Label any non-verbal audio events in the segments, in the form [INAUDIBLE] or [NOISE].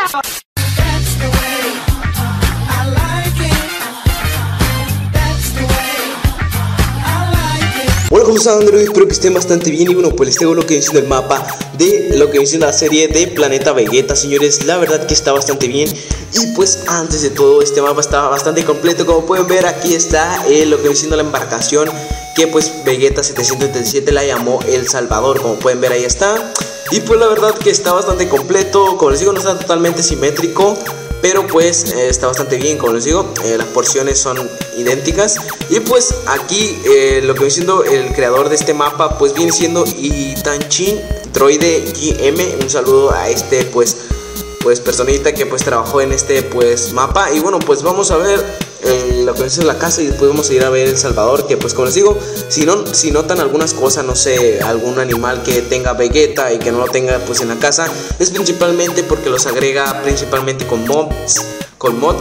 out. ¿Cómo están Android? Espero que estén bastante bien. Y bueno, pues les tengo lo que dice el mapa de lo que dice la serie de Planeta Vegeta, señores, la verdad que está bastante bien. Y pues antes de todo este mapa está bastante completo, como pueden ver aquí está eh, lo que dice la embarcación que pues Vegeta 737 la llamó El Salvador, como pueden ver ahí está. Y pues la verdad que está bastante completo, como les digo no está totalmente simétrico pero pues eh, está bastante bien como les digo eh, las porciones son idénticas. Y pues aquí eh, lo que viene siendo el creador de este mapa pues viene siendo Itanchin Droide GM un saludo a este pues pues personita que pues trabajó en este pues mapa. Y bueno pues vamos a ver eh, lo que es la casa y después vamos a ir a ver El Salvador, que pues como les digo, si, no, si notan algunas cosas, no sé, algún animal que tenga Vegeta y que no lo tenga pues en la casa, es principalmente porque los agrega principalmente con mobs, con mod.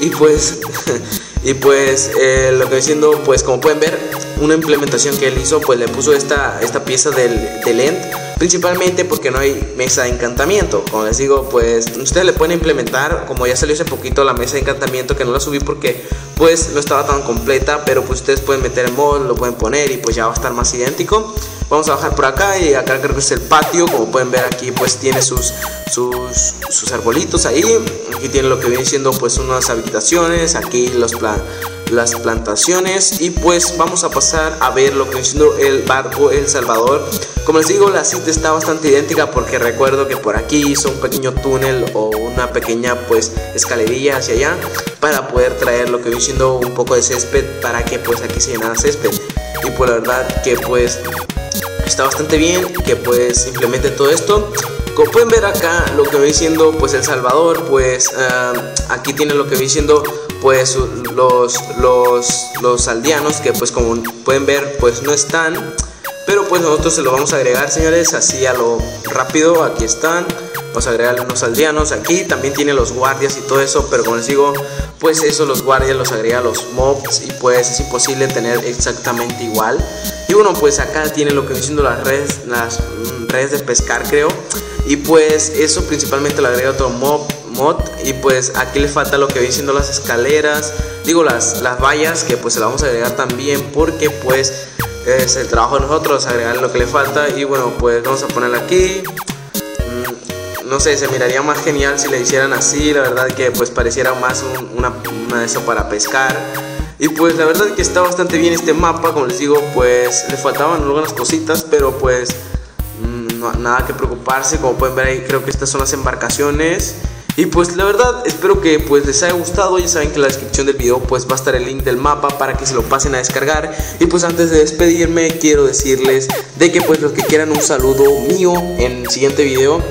Y pues [LAUGHS] y pues eh, lo que diciendo pues como pueden ver una implementación que él hizo pues le puso esta, esta pieza del, del end principalmente porque no hay mesa de encantamiento. Como les digo pues ustedes le pueden implementar como ya salió hace poquito la mesa de encantamiento que no la subí porque pues no estaba tan completa pero pues ustedes pueden meter el mod lo pueden poner y pues ya va a estar más idéntico vamos a bajar por acá y acá creo que es el patio como pueden ver aquí pues tiene sus sus, sus arbolitos ahí. Aquí tiene lo que viene siendo pues unas habitaciones aquí los las plantaciones. Y pues vamos a pasar a ver lo que viene siendo el barco El Salvador. Como les digo la cita está bastante idéntica porque recuerdo que por aquí hizo un pequeño túnel o una pequeña pues escalerilla hacia allá para poder traer lo que viene siendo un poco de césped para que pues aquí se llenara césped. Y pues la verdad que pues está bastante bien que pues implemente todo esto. Como pueden ver acá lo que voy diciendo pues El Salvador pues uh, aquí tiene lo que voy diciendo pues los, los, los aldeanos que pues como pueden ver pues no están. Pero pues nosotros se lo vamos a agregar señores así a lo rápido aquí están. Vamos a agregar unos aldeanos aquí también tiene los guardias y todo eso pero como les digo pues eso los guardias los agrega los mobs y pues es imposible tener exactamente igual y bueno pues acá tiene lo que diciendo las redes las redes de pescar creo. Y pues eso principalmente lo agrega otro mob mod y pues aquí le falta lo que viene siendo las escaleras digo las, las vallas que pues se las vamos a agregar también porque pues es el trabajo de nosotros agregar lo que le falta. Y bueno pues vamos a ponerla aquí. Mm, no sé se miraría más genial si le hicieran así la verdad que pues pareciera más una, una de eso para pescar y pues la verdad que está bastante bien este mapa como les digo pues le faltaban algunas cositas pero pues mm, nada que preocuparse. Como pueden ver ahí creo que estas son las embarcaciones. Y pues la verdad espero que pues les haya gustado, ya saben que en la descripción del video pues va a estar el link del mapa para que se lo pasen a descargar. Y pues antes de despedirme quiero decirles de que pues los que quieran un saludo mío en el siguiente video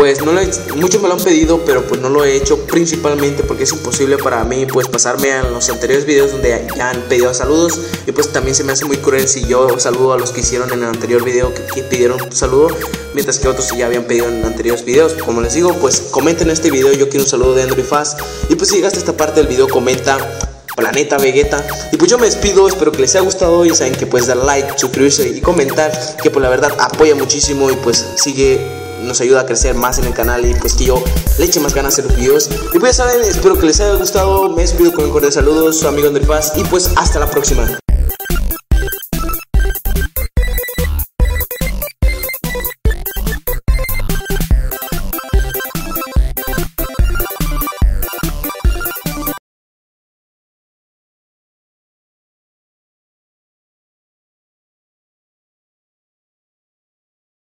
pues no lo he, muchos me lo han pedido, pero pues no lo he hecho principalmente porque es imposible para mí pues pasarme a los anteriores videos donde ya han pedido saludos y pues también se me hace muy cruel si yo saludo a los que hicieron en el anterior video que, pidieron un saludo, mientras que otros ya habían pedido en anteriores videos. Como les digo, pues comenten en este video, yo quiero un saludo de Android Fast y pues si llegaste a esta parte del video comenta Planeta Vegeta. Y pues yo me despido, espero que les haya gustado. Y saben que puedes dar like, suscribirse y comentar. Que pues la verdad apoya muchísimo y pues sigue nos ayuda a crecer más en el canal y pues que yo le eche más ganas a los videos. Y pues ya saben, espero que les haya gustado. Me despido con un cordial saludo, su amigo André Paz y pues hasta la próxima.